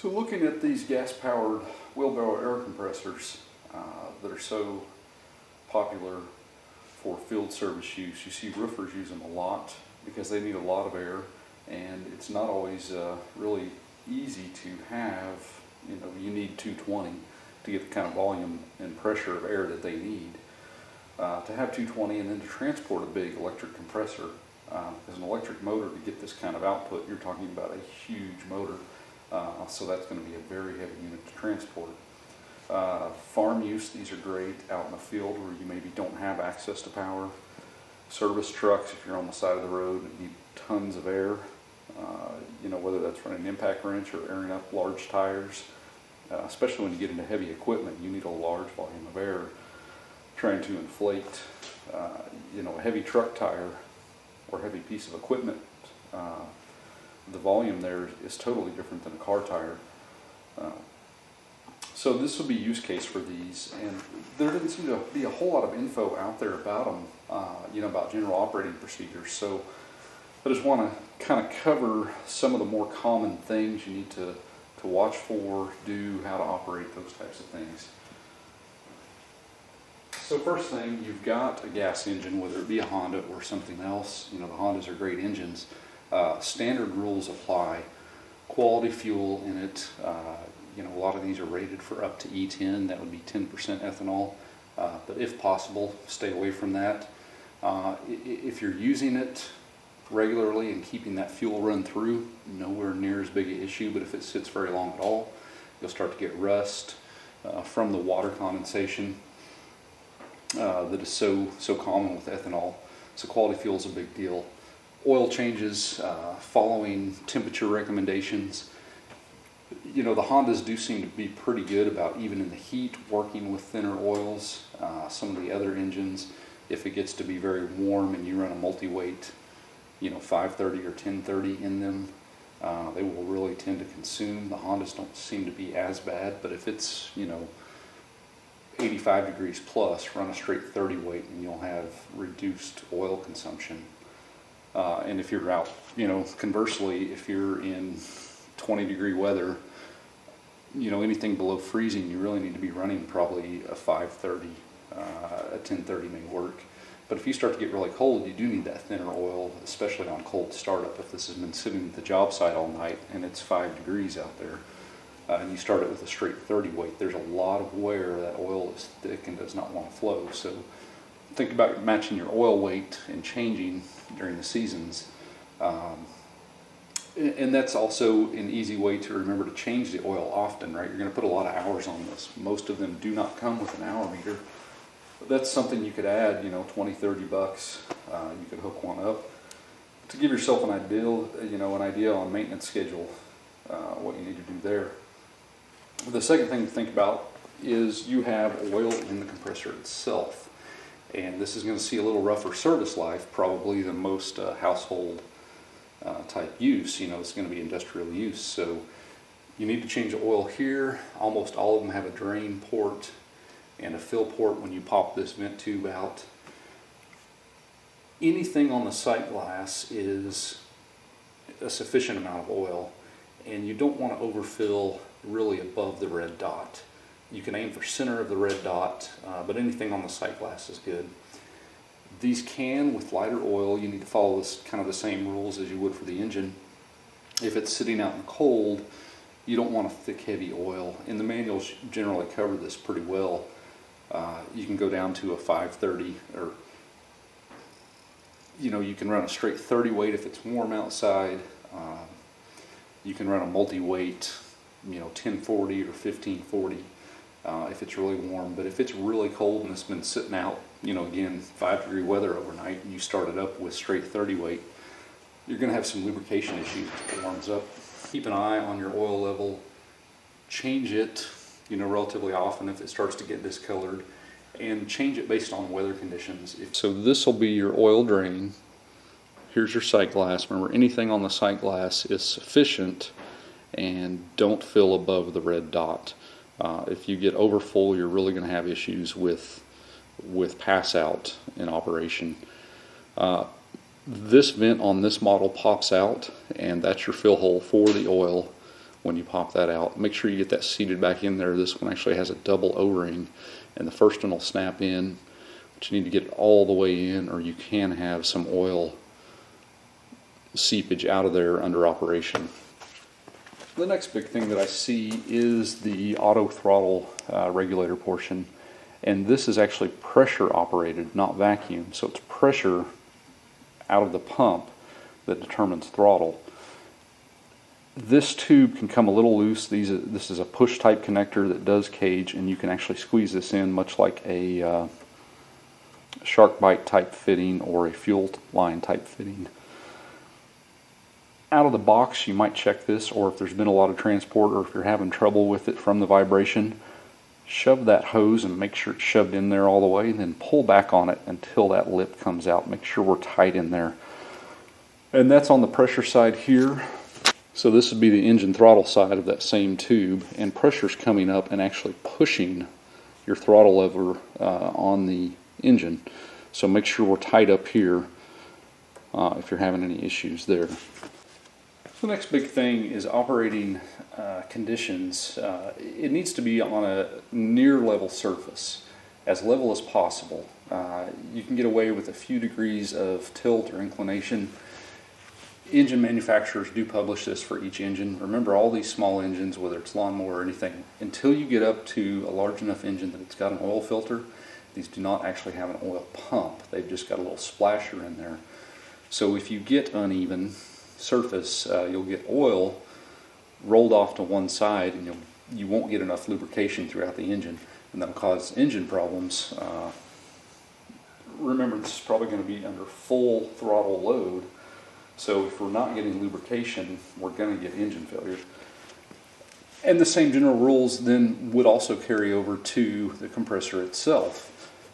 So looking at these gas-powered wheelbarrow air compressors uh, that are so popular for field service use, you see roofers use them a lot because they need a lot of air and it's not always uh, really easy to have, you know, you need 220 to get the kind of volume and pressure of air that they need. Uh, to have 220 and then to transport a big electric compressor, uh, an electric motor to get this kind of output, you're talking about a huge motor. Uh, so that's going to be a very heavy unit to transport. Uh, farm use, these are great out in the field where you maybe don't have access to power. Service trucks, if you're on the side of the road and need tons of air, uh, you know, whether that's running an impact wrench or airing up large tires, uh, especially when you get into heavy equipment, you need a large volume of air trying to inflate, uh, you know, a heavy truck tire or heavy piece of equipment. The volume there is totally different than a car tire. Uh, so this will be use case for these, and there doesn't seem to be a whole lot of info out there about them, uh, you know, about general operating procedures. So I just want to kind of cover some of the more common things you need to, to watch for, do, how to operate those types of things. So first thing, you've got a gas engine, whether it be a Honda or something else. You know, the Hondas are great engines. Uh, standard rules apply. Quality fuel in it. Uh, you know, a lot of these are rated for up to E10. That would be 10% ethanol. Uh, but if possible, stay away from that. Uh, if you're using it regularly and keeping that fuel run through, nowhere near as big an issue, but if it sits very long at all, you'll start to get rust uh, from the water condensation uh, that is so, so common with ethanol. So quality fuel is a big deal. Oil changes, uh, following temperature recommendations. You know, the Hondas do seem to be pretty good about even in the heat working with thinner oils. Uh, some of the other engines, if it gets to be very warm and you run a multi-weight you know 530 or 1030 in them uh, they will really tend to consume the Hondas don't seem to be as bad but if it's you know 85 degrees plus run a straight 30 weight and you'll have reduced oil consumption uh, and if you're out you know conversely if you're in 20 degree weather you know anything below freezing you really need to be running probably a 530 uh, a 1030 may work but if you start to get really cold, you do need that thinner oil, especially on cold startup. If this has been sitting at the job site all night and it's five degrees out there, uh, and you start it with a straight 30 weight, there's a lot of wear. That oil is thick and does not want to flow. So think about matching your oil weight and changing during the seasons. Um, and that's also an easy way to remember to change the oil often, right? You're going to put a lot of hours on this. Most of them do not come with an hour meter But that's something you could add, you know, 20, 30 bucks. Uh, you could hook one up to give yourself an ideal, you know, an idea on maintenance schedule, uh, what you need to do there. The second thing to think about is you have oil in the compressor itself. And this is going to see a little rougher service life probably than most uh, household uh, type use. You know, it's going to be industrial use. So you need to change the oil here. Almost all of them have a drain port and a fill port when you pop this vent tube out. Anything on the sight glass is a sufficient amount of oil and you don't want to overfill really above the red dot. You can aim for center of the red dot, uh, but anything on the sight glass is good. These can, with lighter oil, you need to follow this kind of the same rules as you would for the engine. If it's sitting out in the cold, you don't want a thick, heavy oil. And the manuals generally cover this pretty well. Uh, you can go down to a 530 or you know you can run a straight 30 weight if it's warm outside uh, you can run a multi-weight you know 1040 or 1540 uh, if it's really warm but if it's really cold and it's been sitting out you know again five degree weather overnight and you start it up with straight 30 weight you're going to have some lubrication issues it warms up keep an eye on your oil level change it you know, relatively often if it starts to get discolored and change it based on weather conditions. So this will be your oil drain. Here's your sight glass. Remember, anything on the sight glass is sufficient and don't fill above the red dot. Uh, if you get overfull, you're really going to have issues with with pass out in operation. Uh, this vent on this model pops out and that's your fill hole for the oil when you pop that out. Make sure you get that seated back in there. This one actually has a double O-ring and the first one will snap in, but you need to get it all the way in or you can have some oil seepage out of there under operation. The next big thing that I see is the auto throttle uh, regulator portion. And this is actually pressure operated, not vacuum. So it's pressure out of the pump that determines throttle. This tube can come a little loose. These this is a push type connector that does cage and you can actually squeeze this in much like a uh, SharkBite type fitting or a fuel line type fitting out of the box you might check this or if there's been a lot of transport or if you're having trouble with it from the vibration shove that hose and make sure it's shoved in there all the way and then pull back on it until that lip comes out. Make sure we're tight in there. And that's on the pressure side here. So this would be the engine throttle side of that same tube and pressure's coming up and actually pushing your throttle lever uh, on the engine. So make sure we're tight up here uh, if you're having any issues there the next big thing is operating uh, conditions. Uh, it needs to be on a near level surface, as level as possible. Uh, you can get away with a few degrees of tilt or inclination. Engine manufacturers do publish this for each engine. Remember all these small engines, whether it's lawnmower or anything, until you get up to a large enough engine that it's got an oil filter, these do not actually have an oil pump. They've just got a little splasher in there. So if you get uneven, surface, uh, you'll get oil rolled off to one side and you'll, you won't get enough lubrication throughout the engine and that'll cause engine problems. Uh, remember this is probably going to be under full throttle load so if we're not getting lubrication we're going to get engine failure. And the same general rules then would also carry over to the compressor itself.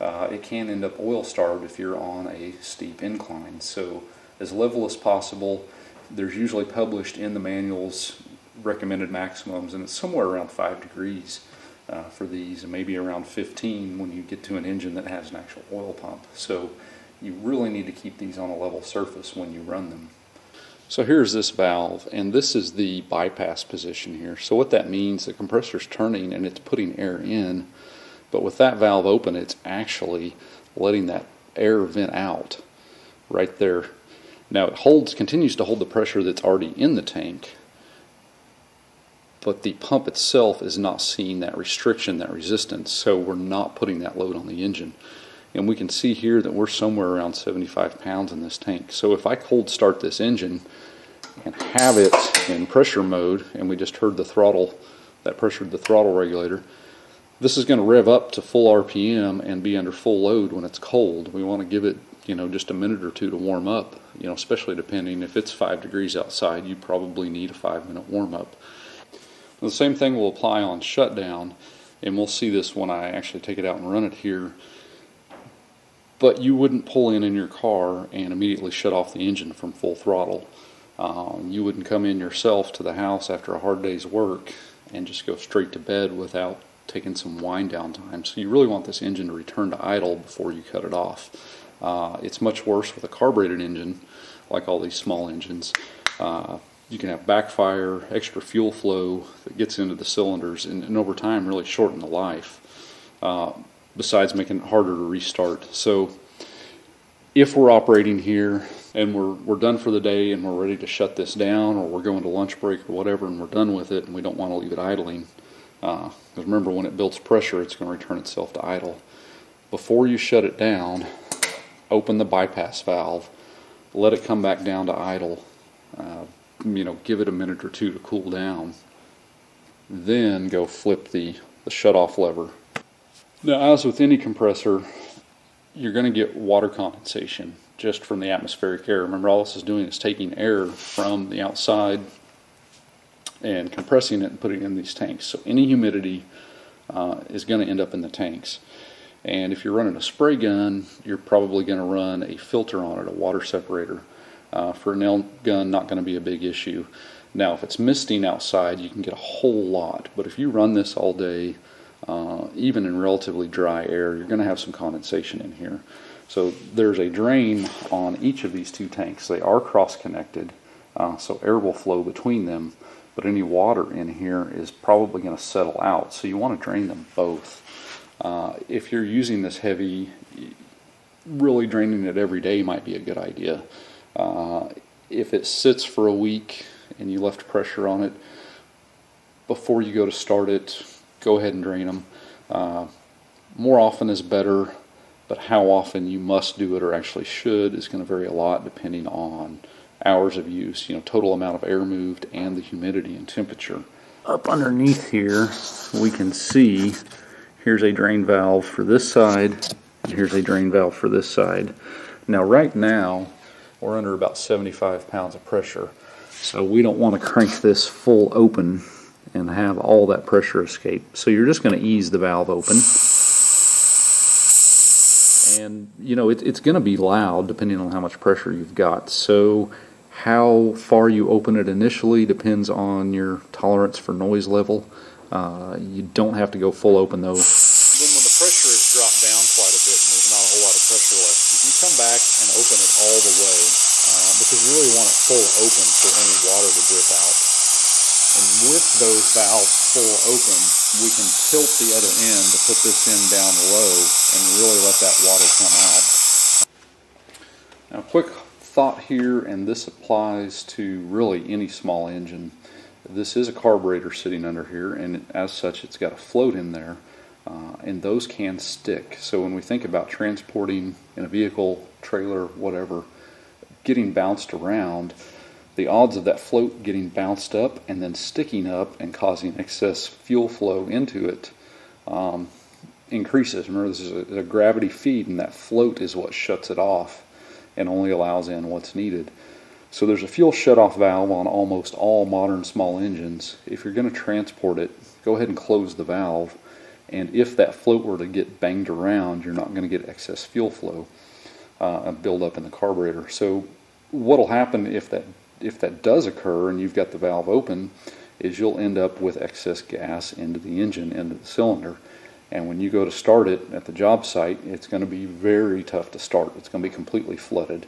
Uh, it can end up oil starved if you're on a steep incline. So as level as possible, there's usually published in the manuals recommended maximums, and it's somewhere around 5 degrees uh, for these, and maybe around 15 when you get to an engine that has an actual oil pump. So you really need to keep these on a level surface when you run them. So here's this valve, and this is the bypass position here. So what that means, the compressor's turning and it's putting air in, but with that valve open, it's actually letting that air vent out right there now it holds, continues to hold the pressure that's already in the tank, but the pump itself is not seeing that restriction, that resistance, so we're not putting that load on the engine. And we can see here that we're somewhere around 75 pounds in this tank. So if I cold start this engine and have it in pressure mode, and we just heard the throttle, that pressured the throttle regulator, this is going to rev up to full RPM and be under full load when it's cold. We want to give it you know, just a minute or two to warm up, you know, especially depending if it's five degrees outside, you probably need a five minute warm up. The same thing will apply on shutdown, and we'll see this when I actually take it out and run it here. But you wouldn't pull in in your car and immediately shut off the engine from full throttle. Um, you wouldn't come in yourself to the house after a hard day's work and just go straight to bed without taking some wind down time. So you really want this engine to return to idle before you cut it off. Uh, it's much worse with a carbureted engine, like all these small engines. Uh, you can have backfire, extra fuel flow that gets into the cylinders, and, and over time really shorten the life, uh, besides making it harder to restart. So if we're operating here and we're, we're done for the day and we're ready to shut this down or we're going to lunch break or whatever and we're done with it and we don't want to leave it idling, because uh, remember when it builds pressure it's going to return itself to idle. Before you shut it down, open the bypass valve, let it come back down to idle, uh, you know, give it a minute or two to cool down, then go flip the, the shut-off lever. Now, as with any compressor, you're going to get water condensation just from the atmospheric air. Remember, all this is doing is taking air from the outside and compressing it and putting it in these tanks. So any humidity uh, is going to end up in the tanks. And if you're running a spray gun, you're probably going to run a filter on it, a water separator. Uh, for a nail gun, not going to be a big issue. Now, if it's misting outside, you can get a whole lot. But if you run this all day, uh, even in relatively dry air, you're going to have some condensation in here. So there's a drain on each of these two tanks. They are cross-connected, uh, so air will flow between them. but any water in here is probably going to settle out. So you want to drain them both. Uh, if you're using this heavy, really draining it every day might be a good idea. Uh, if it sits for a week and you left pressure on it, before you go to start it, go ahead and drain them. Uh, more often is better, but how often you must do it or actually should is going to vary a lot depending on hours of use, you know, total amount of air moved and the humidity and temperature. Up underneath here, we can see here's a drain valve for this side, and here's a drain valve for this side. Now, right now, we're under about 75 pounds of pressure, so we don't want to crank this full open and have all that pressure escape. So you're just going to ease the valve open. And, you know, it, it's going to be loud depending on how much pressure you've got. So how far you open it initially depends on your tolerance for noise level. Uh, you don't have to go full open though. Then when the pressure has dropped down quite a bit and there's not a whole lot of pressure left, you can come back and open it all the way uh, because you really want it full open for any water to drip out. And with those valves full open, we can tilt the other end to put this end down low and really let that water come out. Now, quick thought here, and this applies to really any small engine. This is a carburetor sitting under here, and as such, it's got a float in there, uh, and those can stick. So when we think about transporting in a vehicle, trailer, whatever, getting bounced around, the odds of that float getting bounced up and then sticking up and causing excess fuel flow into it um, increases. Remember, this is a, a gravity feed, and that float is what shuts it off and only allows in what's needed. So there's a fuel shutoff valve on almost all modern small engines. If you're going to transport it, go ahead and close the valve. And if that float were to get banged around, you're not going to get excess fuel flow uh, build up in the carburetor. So what'll happen if that if that does occur and you've got the valve open, is you'll end up with excess gas into the engine, into the cylinder. And when you go to start it at the job site, it's going to be very tough to start. It's going to be completely flooded.